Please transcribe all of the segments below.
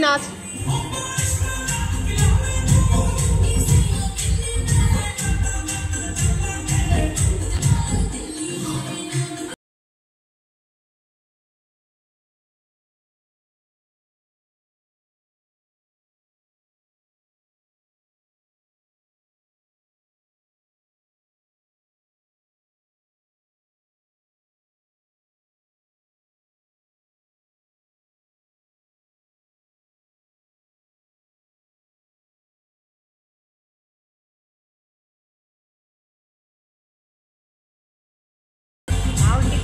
Nice.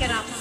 it up.